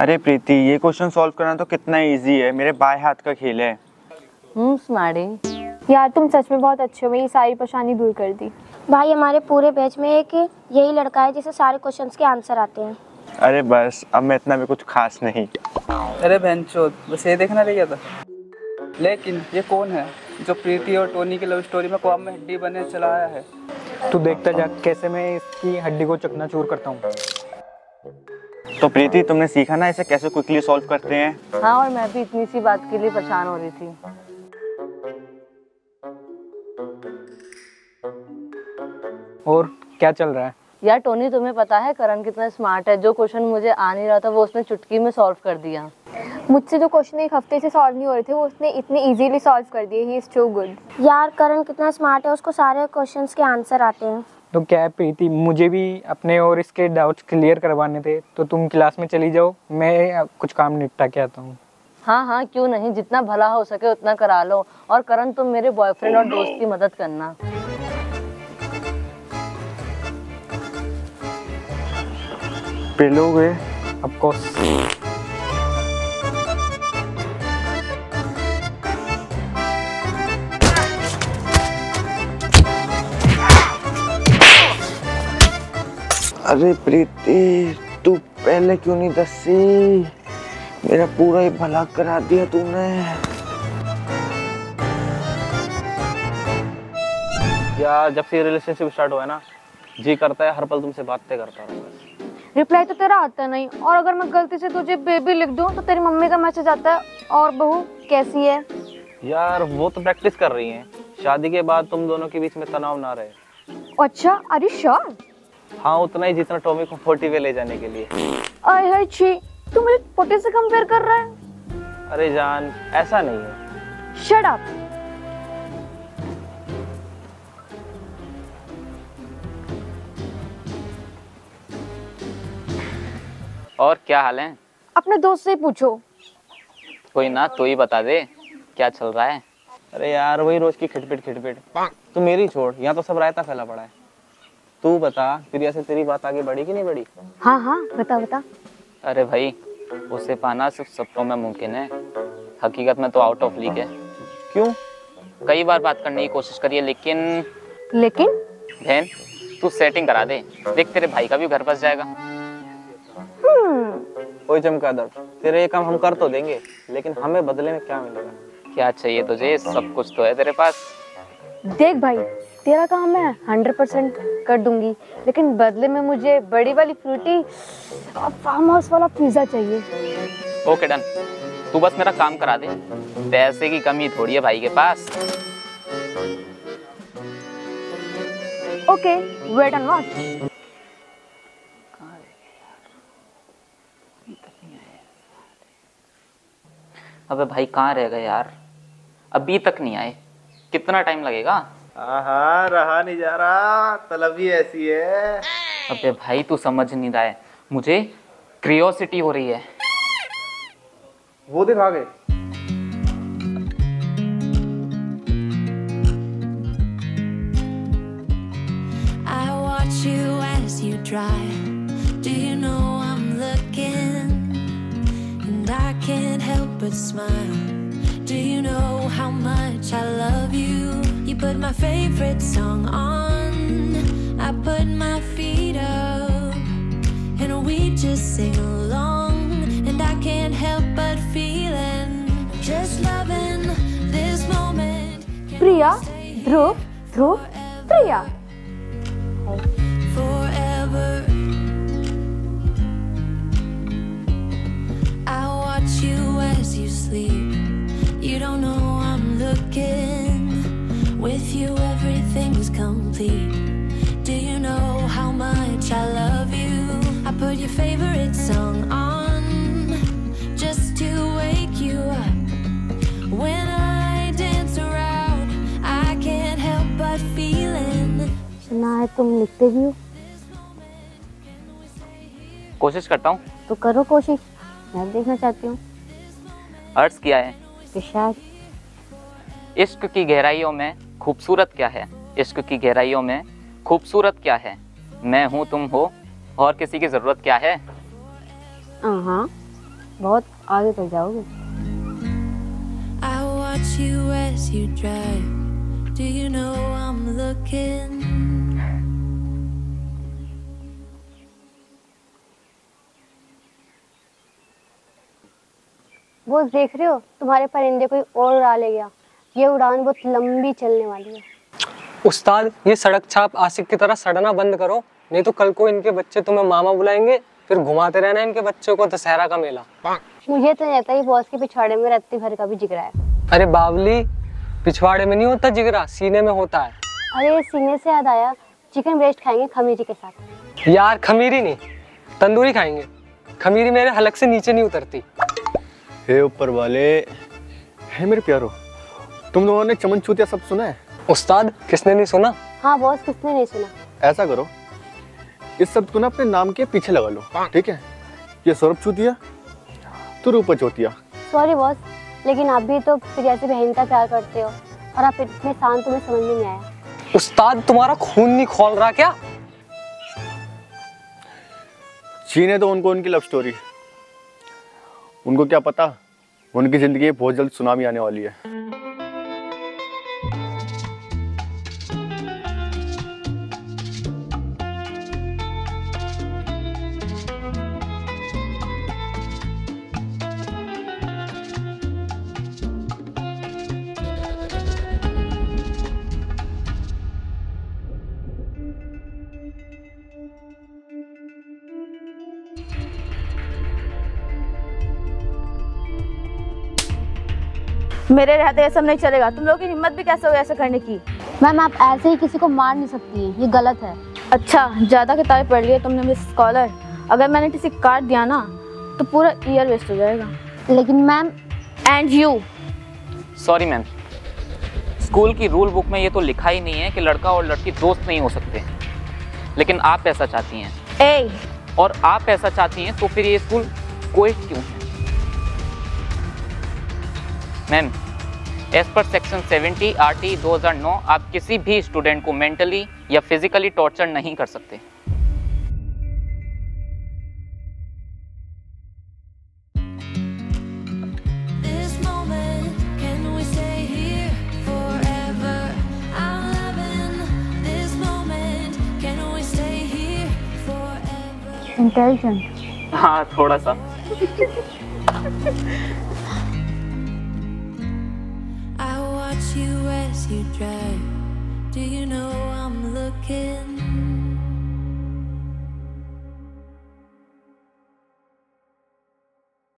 अरे प्रीति ये question solve करना तो कितना इजी है। मेरे बाएँ हाथ का खेल है। हम्म स्मार्टी यार तुम सच में बहुत अच्छे हो। मेरी सारी परेशानी दूर कर दी। भाई हमारे पूरे बैच में एक यही लड़का है जिसे सारे क्वेश्चंस के आंसर आते हैं। अरे बस अब मैं इतना भी कुछ खास नहीं। अरे बहनचोद बस ये देखना रह गया था। लेकिन ये कौन है जो प्रीति और टोनी की लव स्टोरी में कॉम में हड्डी बने चला आया है? तू देखता जा कैसे मैं इसकी हड्डी को चकनाचूर करता हूँ? तो प्रीति तुमने सीखा ना इसे कैसे क्विकली सॉल्व करते हैं? हाँ और मैं भी इतनी सी बात के लिए परेशान हो रही थी। और क्या चल रहा है? यार टोनी तुम्हें पता है करण कितना स्मार्ट है। जो क्वेश्चन मुझे आ नहीं रहा था वो उसने चुटकी में सॉल्व कर दिया। मुझसे जो क्वेश्चन एक हफ़्ते से सॉल्व नहीं हो रहे थे वो उसने इतने इजीली सॉल्व कर दिए। ही इज़ टू गुड यार करण कितना स्मार्ट है उसको सारे क्वेश्चंस के आंसर आते हैं। तो क्या है प्रीति मुझे भी अपने और इसके डाउट्स क्लियर करवाने थे। तो तुम क्लास में चली जाओ। मैं कुछ काम निपटा के आता हूँ। हाँ हाँ क्यों नहीं? जितना भला हो सके उतना करा लो। और करण तुम मेरे बॉयफ्रेंड और दोस्त की मदद करना। पिलोगे ऑफ़ कोर्स अरे प्रीति तू पहले क्यों नहीं दसी? मेरा पूरा ही भला करा दिया तूने। यार जब से रिलेशनशिप स्टार्ट हुआ है ना जी करता है हर पल तुमसे बातें करता रहूँ बस रिप्लाई तो तेरा आता नहीं। और अगर मैं गलती से तुझे बेबी लिख दूँ तो तेरी मम्मी का मैसेज आता है और बहू कैसी है? यार वो तो प्रैक्टिस कर रही हैं। शादी के बाद तुम दोनों के बीच में तनाव ना रहे। अच्छा अरे श्योर हाँ उतना ही जितना टॉमी को फोर्टी पे ले जाने के लिए। आय हाय छी तू मुझे पोटे से कंपेयर कर रहा है? अरे जान ऐसा नहीं है। शट अप और क्या हाल है? अपने दोस्त से पूछो। कोई ना तो ही बता दे क्या चल रहा है? अरे यार वही रोज की खिटपिट खिटपिट। तू मेरी छोड़ यहाँ तो सब रायता फैला पड़ा है। तू बता प्रिया से तेरी बात आगे बढ़ी कि नहीं बढ़ी? हाँ हाँ बता बता। अरे भाई उसे पाना सिर्फ़ सपनों में मुमकिन है। हकीकत में तो आउट ऑफ़ लीग है। क्यों? कई बार बात करने की कोशिश करी है लेकिन लेकिन? बहन तू सेटिंग करा दे। देख तेरे भाई का भी घर बस जाएगा। कोई चमकादड़ तेरे ये काम हम कर तो देंगे लेकिन हमें बदले में क्या मिलेगा? क्या चाहिए तुझे? सब कुछ तो है तेरे पास। देख भाई तेरा काम मैं हंड्रेड परसेंट कर दूँगी। लेकिन बदले में मुझे बड़ी वाली फ्रूटी और फार्म हाउस वाला पिज्जा चाहिए। ओके डन तू बस मेरा काम करा दे। पैसे की कमी थोड़ी है भाई के पास। ओके वेट एंड वॉच अबे भाई कहाँ रह गए यार? अभी तक नहीं आए। कितना टाइम लगेगा? हाँ रहा नहीं जा रहा तलब ही ऐसी है अबे भाई तू समझ नहीं रहा है मुझे क्रियोसिटी हो रही है वो दिखा गए you as. Do you know I'm looking? And I can't help but smile. Do you know how much I love you? put my favorite song on. I put my feet up, and we just sing along. And I can't help but feeling just loving this moment. Priya, Dhruv, Dhruv, Priya. Forever. I watch you as you sleep. है तुम लिखते भी हो। कोशिश करता हूँ। तो करो कोशिश मैं देखना चाहती हूँ। अर्ज़ किया है। कि शायद इश्क की गहराइयों में खूबसूरत क्या है? इश्क की गहराइयों में खूबसूरत क्या है? मैं हूँ तुम हो और किसी की ज़रूरत क्या है? हाँ बहुत आगे तक जाओगे। You as you drive. Do you know I'm looking? वो देख रहे हो? तुम्हारे परिंदे कोई और उड़ा ले गया। ये उड़ान बहुत लंबी चलने वाली है। उस्ताद ये सड़क छाप आशिक की तरह सड़ना बंद करो। नहीं तो कल को इनके बच्चे तुम्हें मामा बुलाएँगे फिर घुमाते रहना इनके बच्चों को दशहरा का मेला। मुझे तो नहीं लगता ये बॉस के पिछवाड़े में रत्ती भर का भी जिगरा है। अरे बावली पिछवाड़े में नहीं होता जिगरा सीने में होता है। अरे सीने से याद आया चिकन ब्रेस्ट खाएँगे खमीरी के साथ। यार खमीरी नहीं तंदूरी खाएँगे। खमीरी मेरे हलक से नीचे नहीं उतरती। हे ऊपर वाले। हे मेरे प्यारो तुम लोगों ने चमन चूतिया सब सुना है? उस्ताद किसने नहीं सुना? हाँ बॉस किसने नहीं सुना? ऐसा करो इस शब्द को ना अपने नाम के पीछे लगा लो ठीक है? ये सौरभ चूतिया तू रूपा चौतिया। सॉरी बॉस लेकिन आप भी तो प्रिया से बहन का प्यार करते हो और आप इतने शांत तुम्हें समझ में नहीं आया। उस्ताद तुम्हारा खून नहीं खोल रहा क्या? छीने तो उनको उनकी लव स्टोरी उनको क्या पता? उनकी ज़िंदगी बहुत जल्द सुनामी आने वाली है मेरे रहते ये सब नहीं चलेगा। तुम लोगों की हिम्मत भी कैसे हो ऐसा करने की? मैम आप ऐसे ही किसी को मार नहीं सकती। हैं ये गलत है। अच्छा ज़्यादा किताबें पढ़ ली है तुमने मिस स्कॉलर अगर मैंने किसी को काट दिया ना तो पूरा ईयर वेस्ट हो जाएगा। लेकिन ma'am and you sorry ma'am school की रूल बुक में ये तो लिखा ही नहीं है कि लड़का और लड़की दोस्त नहीं हो सकते। लेकिन आप ऐसा चाहती हैं। ए! और आप ऐसा चाहती हैं तो फिर ये स्कूल कोई क्यों है? Ma'am as per section 70 R T 2009 आप किसी भी स्टूडेंट को मेंटली या फिजिकली टॉर्चर नहीं कर सकते। This moment, can we you as you drive. Do you know I'm looking?